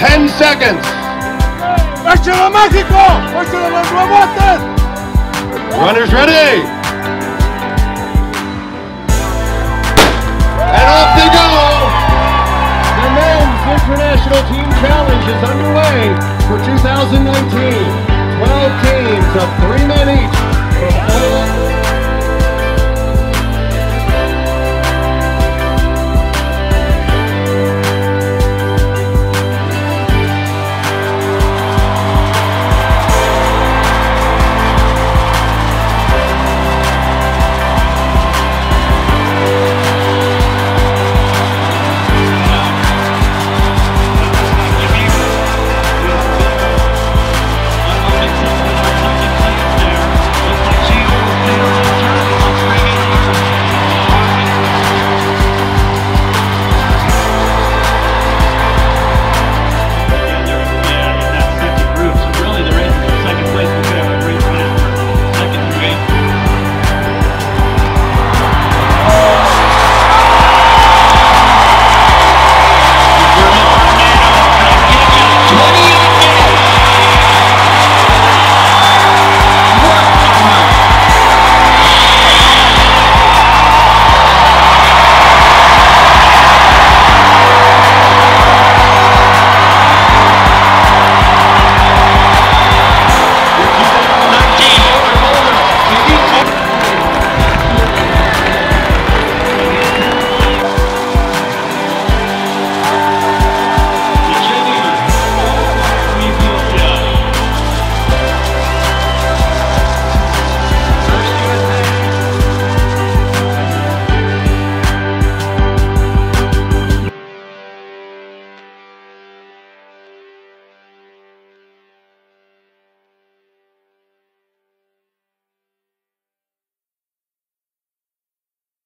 10 seconds. ¡Échalo México! ¡Échalo los rebotes! Runners ready. And off they go. The men's international team challenge is underway for 2019. 12 teams of three men each